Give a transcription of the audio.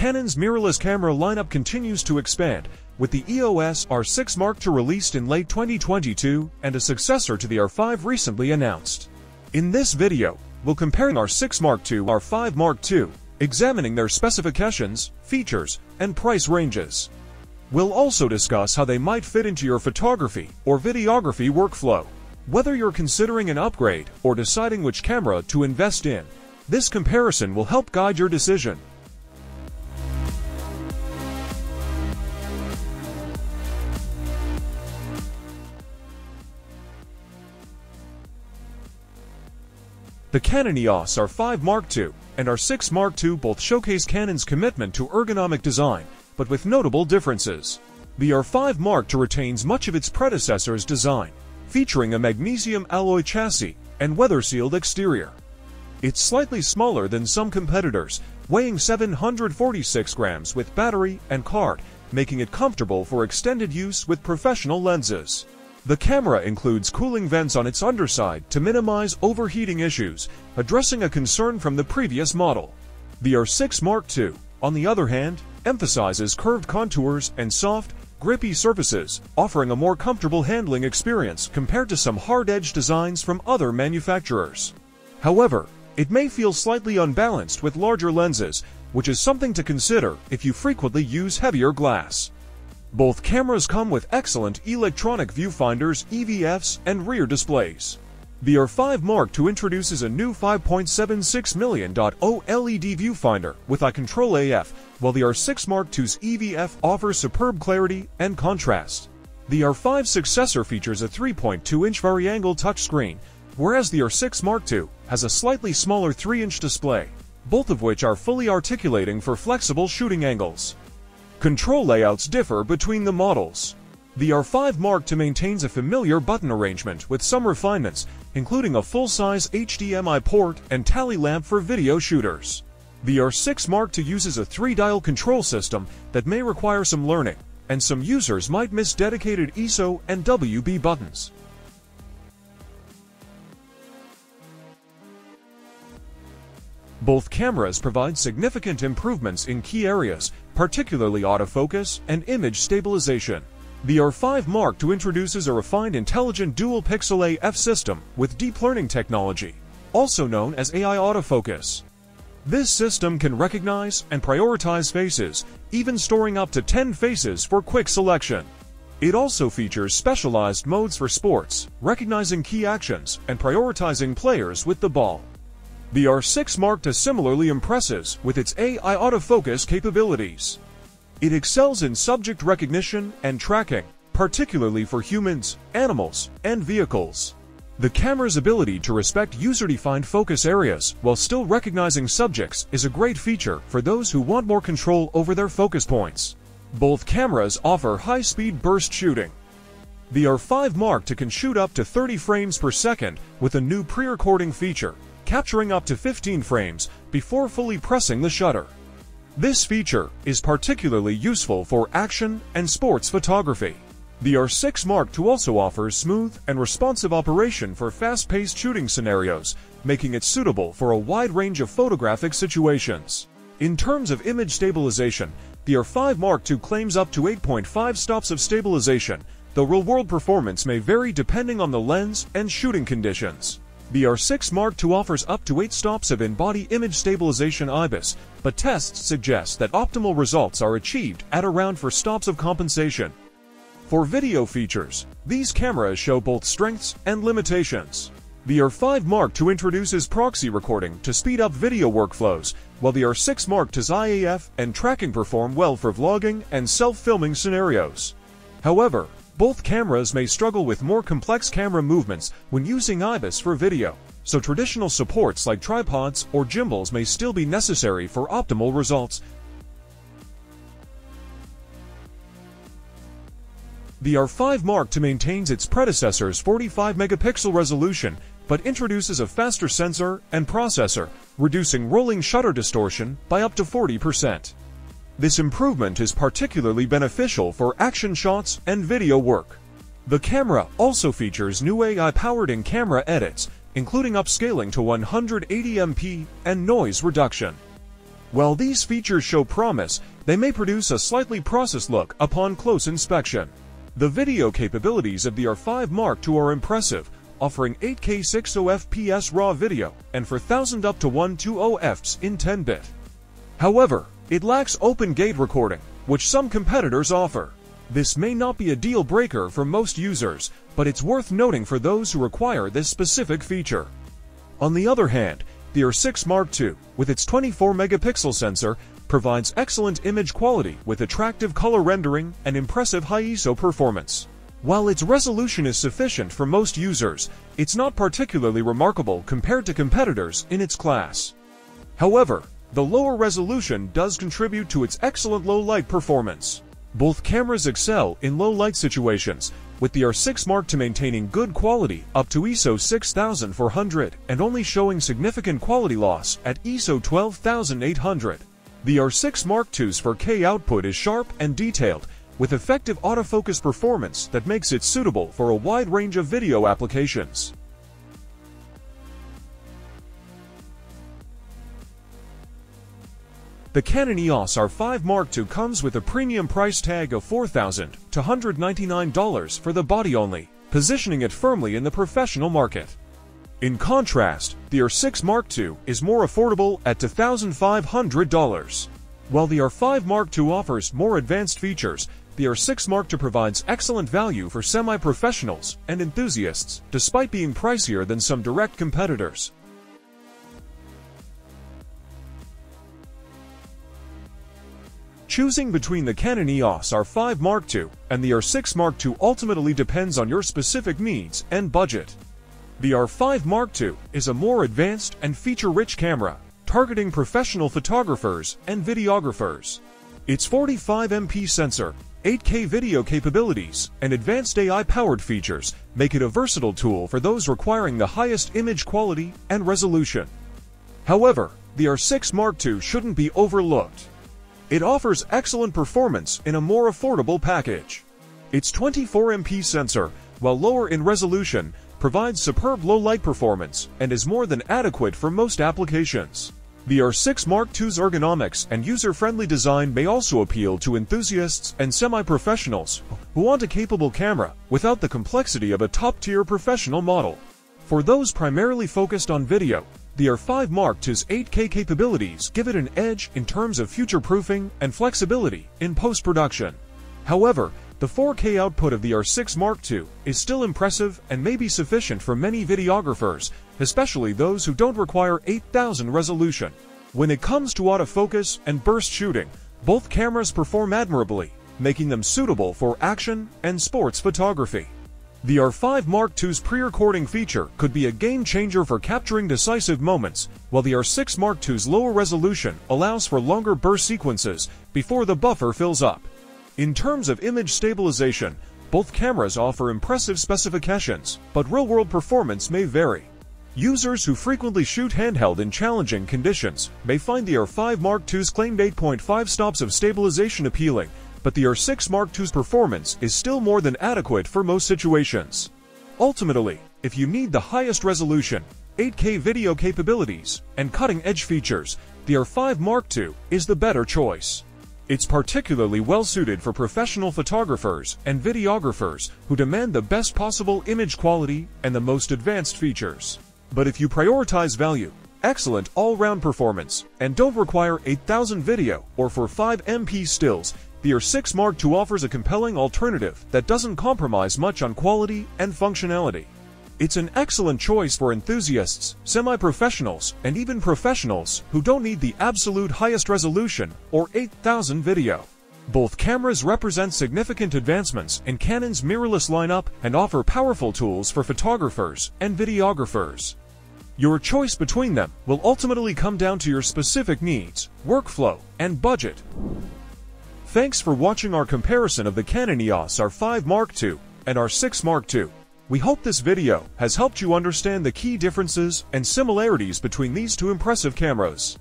Canon's mirrorless camera lineup continues to expand, with the EOS R6 Mark II released in late 2022 and a successor to the R5 recently announced. In this video, we'll compare R6 Mark II R5 Mark II, examining their specifications, features, and price ranges. We'll also discuss how they might fit into your photography or videography workflow. Whether you're considering an upgrade or deciding which camera to invest in, this comparison will help guide your decision. The Canon EOS R5 Mark II and R6 Mark II both showcase Canon's commitment to ergonomic design, but with notable differences. The R5 Mark II retains much of its predecessor's design, featuring a magnesium alloy chassis and weather-sealed exterior. It's slightly smaller than some competitors, weighing 746 grams with battery and card, making it comfortable for extended use with professional lenses. The camera includes cooling vents on its underside to minimize overheating issues, addressing a concern from the previous model. The R6 Mark II, on the other hand, emphasizes curved contours and soft, grippy surfaces, offering a more comfortable handling experience compared to some hard-edged designs from other manufacturers. However, it may feel slightly unbalanced with larger lenses, which is something to consider if you frequently use heavier glass. Both cameras come with excellent electronic viewfinders, EVFs, and rear displays. The R5 Mark II introduces a new 5.76 million OLED viewfinder with Eye Control AF, while the R6 Mark II's EVF offers superb clarity and contrast. The R5 successor features a 3.2-inch vari-angle touchscreen, whereas the R6 Mark II has a slightly smaller 3-inch display, both of which are fully articulating for flexible shooting angles. Control layouts differ between the models. The R5 Mark II maintains a familiar button arrangement with some refinements, including a full-size HDMI port and tally lamp for video shooters. The R6 Mark II uses a three-dial control system that may require some learning, and some users might miss dedicated ISO and WB buttons. Both cameras provide significant improvements in key areas, particularly autofocus and image stabilization. The R5 Mark II introduces a refined intelligent dual pixel AF system with deep learning technology, also known as AI autofocus. This system can recognize and prioritize faces, even storing up to 10 faces for quick selection. It also features specialized modes for sports, recognizing key actions and prioritizing players with the ball. The R6 Mark II similarly impresses with its AI autofocus capabilities. It excels in subject recognition and tracking, particularly for humans, animals, and vehicles. The camera's ability to respect user-defined focus areas while still recognizing subjects is a great feature for those who want more control over their focus points. Both cameras offer high-speed burst shooting. The R5 Mark II can shoot up to 30 frames per second with a new pre-recording feature, capturing up to 15 frames before fully pressing the shutter. This feature is particularly useful for action and sports photography. The R6 Mark II also offers smooth and responsive operation for fast-paced shooting scenarios, making it suitable for a wide range of photographic situations. In terms of image stabilization, the R5 Mark II claims up to 8.5 stops of stabilization, though real-world performance may vary depending on the lens and shooting conditions. The R6 Mark II offers up to 8 stops of in-body image stabilization IBIS, but tests suggest that optimal results are achieved at around 4 stops of compensation. For video features, these cameras show both strengths and limitations. The R5 Mark II introduces proxy recording to speed up video workflows, while the R6 Mark II's Eye AF and tracking perform well for vlogging and self-filming scenarios. However, both cameras may struggle with more complex camera movements when using IBIS for video, so traditional supports like tripods or gimbals may still be necessary for optimal results. The R5 Mark II maintains its predecessor's 45 megapixel resolution, but introduces a faster sensor and processor, reducing rolling shutter distortion by up to 40%. This improvement is particularly beneficial for action shots and video work. The camera also features new AI-powered in-camera edits, including upscaling to 180MP and noise reduction. While these features show promise, they may produce a slightly processed look upon close inspection. The video capabilities of the R5 Mark II are impressive, offering 8K 60 FPS RAW video and 4000 up to 120 fps in 10-bit. However, it lacks open gate recording, which some competitors offer. This may not be a deal breaker for most users, but it's worth noting for those who require this specific feature. On the other hand, the R6 Mark II, with its 24 megapixel sensor, provides excellent image quality with attractive color rendering and impressive high ISO performance. While its resolution is sufficient for most users, it's not particularly remarkable compared to competitors in its class. However, the lower resolution does contribute to its excellent low light performance. Both cameras excel in low light situations, with the R6 Mark II maintaining good quality up to ISO 6400 and only showing significant quality loss at ISO 12800. The R6 Mark II's 4K output is sharp and detailed, with effective autofocus performance that makes it suitable for a wide range of video applications. The Canon EOS R5 Mark II comes with a premium price tag of 4,000 to $199 for the body only, positioning it firmly in the professional market. In contrast, the R6 Mark II is more affordable at $2,500. While the R5 Mark II offers more advanced features, the R6 Mark II provides excellent value for semi-professionals and enthusiasts, despite being pricier than some direct competitors. Choosing between the Canon EOS R5 Mark II and the R6 Mark II ultimately depends on your specific needs and budget. The R5 Mark II is a more advanced and feature-rich camera, targeting professional photographers and videographers. Its 45MP sensor, 8K video capabilities, and advanced AI-powered features make it a versatile tool for those requiring the highest image quality and resolution. However, the R6 Mark II shouldn't be overlooked. It offers excellent performance in a more affordable package. Its 24MP sensor, while lower in resolution, provides superb low-light performance and is more than adequate for most applications. The R6 Mark II's ergonomics and user-friendly design may also appeal to enthusiasts and semi-professionals who want a capable camera without the complexity of a top-tier professional model. For those primarily focused on video, the R5 Mark II's 8K capabilities give it an edge in terms of future-proofing and flexibility in post-production. However, the 4K output of the R6 Mark II is still impressive and may be sufficient for many videographers, especially those who don't require 8000 resolution. When it comes to autofocus and burst shooting, both cameras perform admirably, making them suitable for action and sports photography. The R5 Mark II's pre-recording feature could be a game changer for capturing decisive moments, while the R6 Mark II's lower resolution allows for longer burst sequences before the buffer fills up. In terms of image stabilization, both cameras offer impressive specifications, but real-world performance may vary. Users who frequently shoot handheld in challenging conditions may find the R5 Mark II's claimed 8.5 stops of stabilization appealing, but the R6 Mark II's performance is still more than adequate for most situations. Ultimately, if you need the highest resolution, 8K video capabilities, and cutting-edge features, the R5 Mark II is the better choice. It's particularly well suited for professional photographers and videographers who demand the best possible image quality and the most advanced features. But if you prioritize value, excellent all-round performance, and don't require 8000 video or for 5 MP stills, the R6 Mark II offers a compelling alternative that doesn't compromise much on quality and functionality. It's an excellent choice for enthusiasts, semi-professionals, and even professionals who don't need the absolute highest resolution or 8000 video. Both cameras represent significant advancements in Canon's mirrorless lineup and offer powerful tools for photographers and videographers. Your choice between them will ultimately come down to your specific needs, workflow, and budget. Thanks for watching our comparison of the Canon EOS R5 Mark II and R6 Mark II. We hope this video has helped you understand the key differences and similarities between these two impressive cameras.